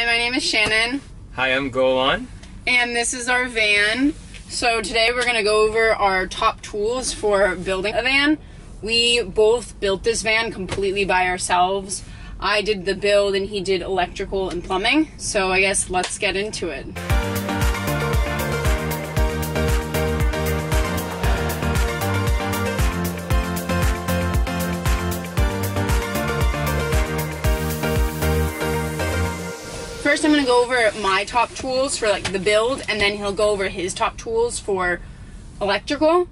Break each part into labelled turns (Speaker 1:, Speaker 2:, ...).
Speaker 1: Hi, my name is Shannon,
Speaker 2: Hi, I'm Golan.
Speaker 1: and this is our van. So today we're gonna go over our top tools for building a van. We both built this van completely by ourselves. I did the build and he did electrical and plumbing. So I guess let's get into it. First, I'm gonna go over my top tools for like the build, and then he'll go over his top tools for electrical.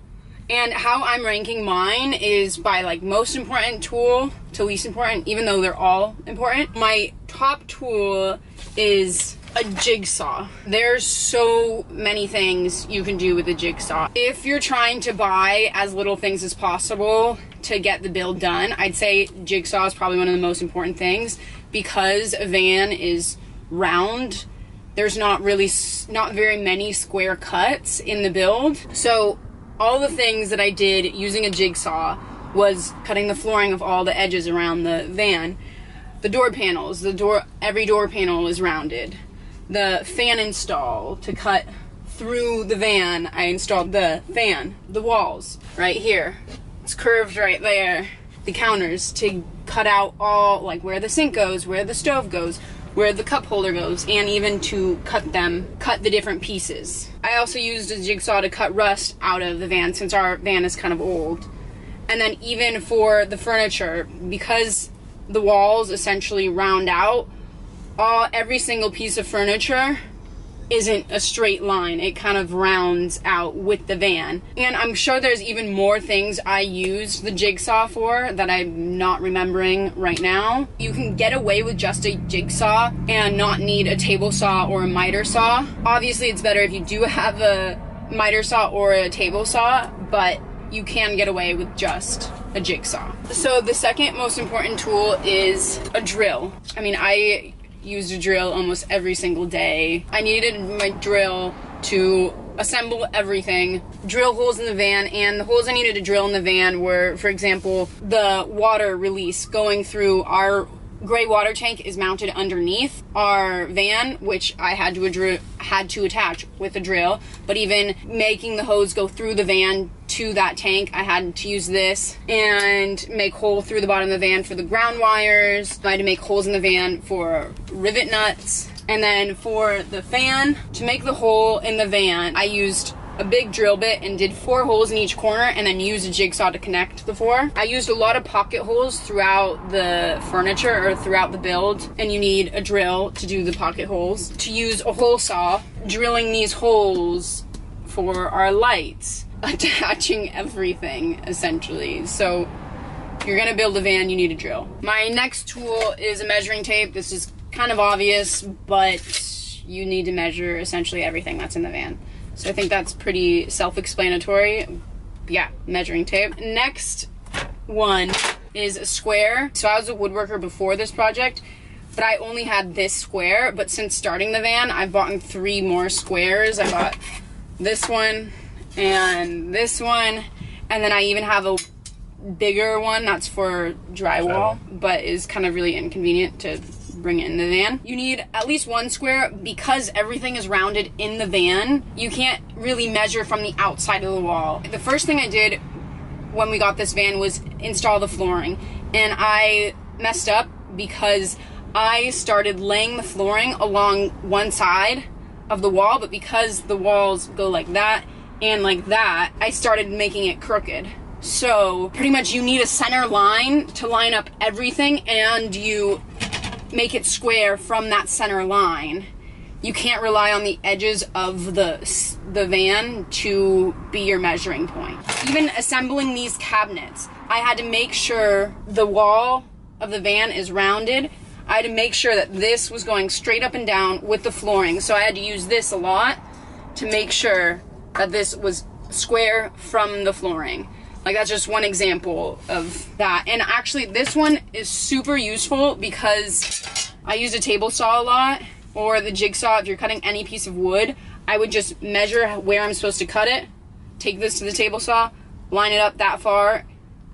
Speaker 1: And how I'm ranking mine is by like most important tool to least important, even though they're all important. My top tool is a jigsaw. There's so many things you can do with a jigsaw. If you're trying to buy as little things as possible to get the build done, I'd say jigsaw is probably one of the most important things because a van is round there's not really not very many square cuts in the build. So all the things that i did using a jigsaw was cutting the flooring of all the edges around the van. The door panels the door every door panel is rounded. The fan install to cut through the van i installed the fan the walls right here. It's curved right there. The counters to cut out all like where the sink goes where the stove goes where the cup holder goes and even to cut them cut the different pieces. I also used a jigsaw to cut rust out of the van since our van is kind of old. And then even for the furniture because the walls essentially round out all every single piece of furniture isn't a straight line. It kind of rounds out with the van. And I'm sure there's even more things I used the jigsaw for that I'm not remembering right now. You can get away with just a jigsaw and not need a table saw or a miter saw. Obviously, it's better if you do have a miter saw or a table saw, but you can get away with just a jigsaw. So the second most important tool is a drill. I mean, I used a drill almost every single day. I needed my drill to assemble everything, drill holes in the van, and the holes I needed to drill in the van were, for example, the water release going through our gray water tank is mounted underneath our van, which I had to had to attach with a drill. But even making the hose go through the van to that tank, I had to use this and make hole through the bottom of the van for the ground wires. I had to make holes in the van for rivet nuts. And then for the fan, to make the hole in the van, I used a big drill bit and did four holes in each corner and then used a jigsaw to connect the four. I used a lot of pocket holes throughout the furniture or throughout the build and you need a drill to do the pocket holes. To use a hole saw, drilling these holes for our lights, attaching everything essentially. So if you're gonna build a van, you need a drill. My next tool is a measuring tape. This is kind of obvious, but you need to measure essentially everything that's in the van. So I think that's pretty self-explanatory. Yeah, measuring tape. Next one is a square. So I was a woodworker before this project, but I only had this square. But since starting the van, I've bought three more squares. I bought this one and this one, and then I even have a bigger one that's for drywall, but is kind of really inconvenient to bring it in the van. You need at least one square because everything is rounded in the van. You can't really measure from the outside of the wall. The first thing I did when we got this van was install the flooring, and I messed up because I started laying the flooring along one side of the wall, but because the walls go like that and like that, I started making it crooked. So pretty much you need a center line to line up everything and you make it square from that center line. You can't rely on the edges of the the van to be your measuring point. Even assembling these cabinets, I had to make sure the wall of the van is rounded. I had to make sure that this was going straight up and down with the flooring. So I had to use this a lot to make sure that this was square from the flooring. Like that's just one example of that. And actually this one is super useful because I use a table saw a lot or the jigsaw if you're cutting any piece of wood. I would just measure where I'm supposed to cut it, take this to the table saw, line it up that far,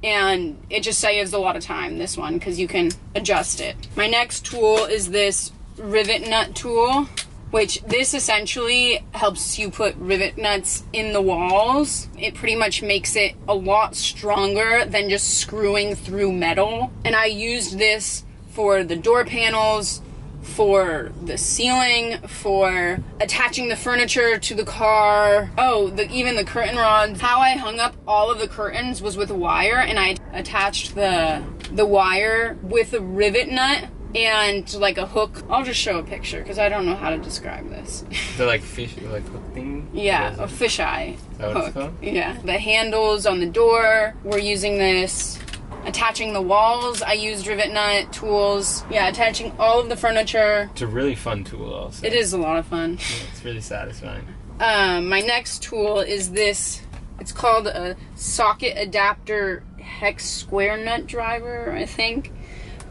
Speaker 1: and it just saves a lot of time, this one, because you can adjust it. My next tool is this rivet nut tool, which this essentially helps you put rivet nuts in the walls. It pretty much makes it a lot stronger than just screwing through metal. And I used this for the door panels, for the ceiling, for attaching the furniture to the car. Oh, the, even the curtain rods. How I hung up all of the curtains was with wire, and I attached the the wire with a rivet nut and like a hook. I'll just show a picture because I don't know how to describe this.
Speaker 2: The like fish, like hook thing.
Speaker 1: yeah, a fisheye
Speaker 2: that it's
Speaker 1: hook. Yeah, the handles on the door. We're using this. Attaching the walls, I used rivet nut tools. Yeah, attaching all of the furniture.
Speaker 2: It's a really fun tool. Also,
Speaker 1: It is a lot of fun.
Speaker 2: It's really satisfying.
Speaker 1: Um, my next tool is this. It's called a socket adapter hex square nut driver, I think.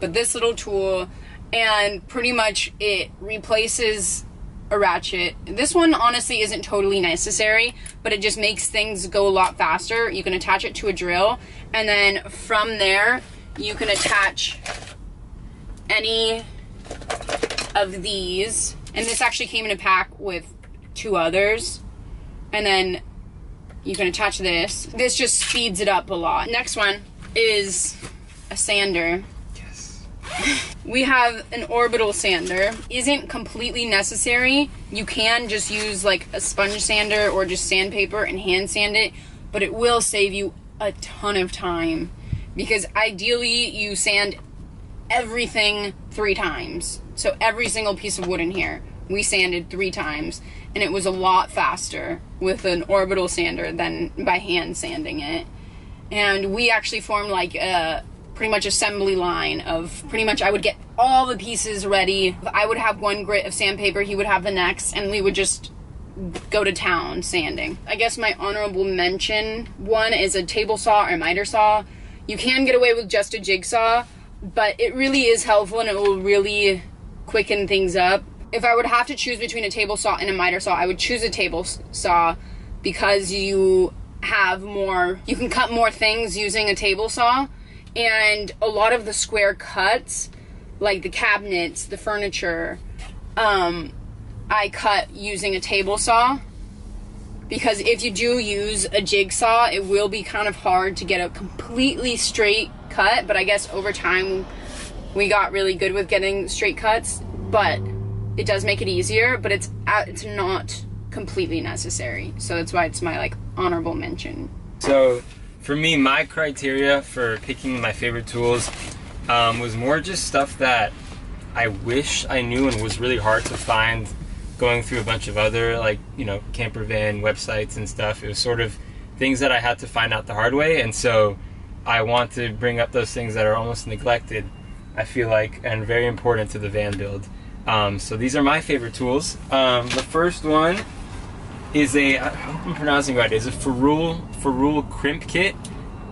Speaker 1: But this little tool, and pretty much it replaces a ratchet. This one honestly isn't totally necessary, but it just makes things go a lot faster. You can attach it to a drill, and then from there, you can attach any of these. And this actually came in a pack with two others. And then you can attach this. This just speeds it up a lot. Next one is a sander. We have an orbital sander. Isn't completely necessary. You can just use like a sponge sander or just sandpaper and hand sand it, but it will save you a ton of time because ideally you sand everything 3 times. So every single piece of wood in here we sanded 3 times and it was a lot faster with an orbital sander than by hand sanding it and we actually formed like a pretty much assembly line of pretty much I would get all the pieces ready. I would have one grit of sandpaper, he would have the next, and we would just go to town sanding. I guess my honorable mention one is a table saw or miter saw. You can get away with just a jigsaw, but it really is helpful and it will really quicken things up. If I would have to choose between a table saw and a miter saw, I would choose a table saw because you have more, you can cut more things using a table saw. And a lot of the square cuts, like the cabinets, the furniture, um, I cut using a table saw because if you do use a jigsaw, it will be kind of hard to get a completely straight cut. But I guess over time, we got really good with getting straight cuts. But it does make it easier. But it's it's not completely necessary. So that's why it's my like honorable mention.
Speaker 2: So, for me, my criteria for picking my favorite tools um, was more just stuff that I wish I knew and was really hard to find going through a bunch of other, like, you know, camper van websites and stuff. It was sort of things that I had to find out the hard way. And so I want to bring up those things that are almost neglected, I feel like, and very important to the van build. Um, so these are my favorite tools. Um, the first one is a I hope I'm pronouncing right. Is a ferrule ferrule crimp kit.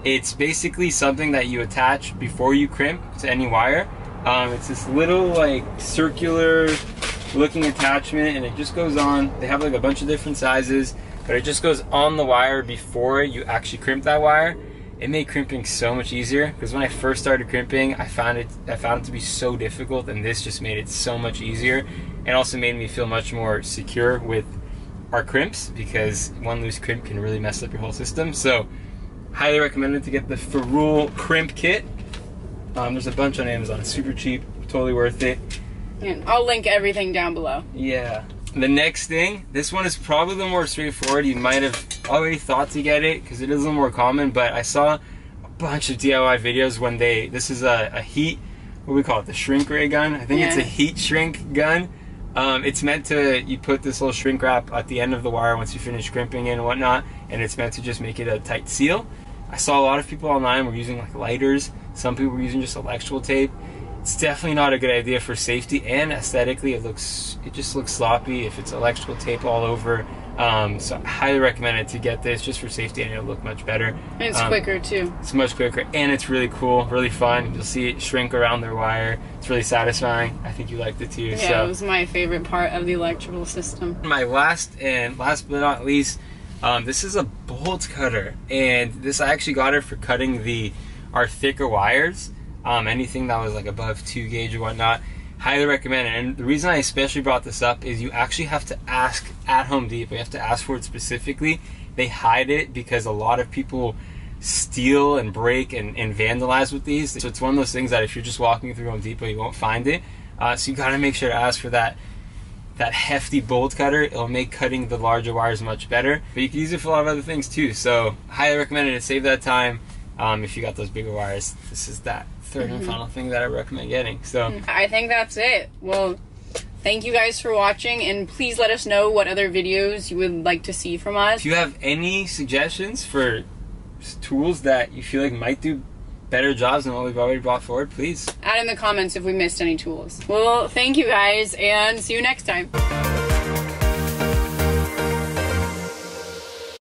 Speaker 2: It's basically something that you attach before you crimp to any wire. Um, it's this little like circular looking attachment, and it just goes on. They have like a bunch of different sizes, but it just goes on the wire before you actually crimp that wire. It made crimping so much easier because when I first started crimping, I found it I found it to be so difficult, and this just made it so much easier, and also made me feel much more secure with our crimps because one loose crimp can really mess up your whole system. So, highly recommended to get the Ferrule crimp kit. Um, there's a bunch on Amazon. It's super cheap, totally worth it.
Speaker 1: And I'll link everything down below.
Speaker 2: Yeah. The next thing, this one is probably the more straightforward. You might have already thought to get it because it is a little more common, but I saw a bunch of DIY videos when they, this is a, a heat, what do we call it, the shrink ray gun? I think it's a heat shrink gun. Um, it's meant to, you put this little shrink wrap at the end of the wire once you finish crimping it and whatnot, and it's meant to just make it a tight seal. I saw a lot of people online were using like lighters. Some people were using just electrical tape. It's definitely not a good idea for safety and aesthetically. It looks, it just looks sloppy if it's electrical tape all over. Um, so I highly recommend it to get this just for safety and it'll look much better.
Speaker 1: And it's
Speaker 2: Um,
Speaker 1: quicker too.
Speaker 2: It's much quicker and it's really cool, really fun. You'll see it shrink around their wire. It's really satisfying. I think you liked it too.
Speaker 1: Yeah,
Speaker 2: so
Speaker 1: it was my favorite part of the electrical system.
Speaker 2: my last and last but not least, um, this is a bolt cutter, and this I actually got it for cutting the our thicker wires. Um, anything that was like above two gauge or whatnot. Highly recommend it. And the reason I especially brought this up is you actually have to ask at Home Depot. You have to ask for it specifically. They hide it because a lot of people steal and break and, and vandalize with these. So it's one of those things that if you're just walking through Home Depot, you won't find it. Uh, so you got to make sure to ask for that that hefty bolt cutter. It'll make cutting the larger wires much better. But you can use it for a lot of other things too. So highly recommend it to save that time. Um, if you got those bigger wires, this is that 3rd and mm-hmm. final thing that I recommend getting. So mm-hmm.
Speaker 1: I think that's it. Well, thank you guys for watching, and please let us know what other videos you would like to see from us.
Speaker 2: if you have any suggestions for tools that you feel like might do better jobs than what we've already brought forward, please
Speaker 1: Add in the comments if we missed any tools. Well, thank you guys, and see you next time.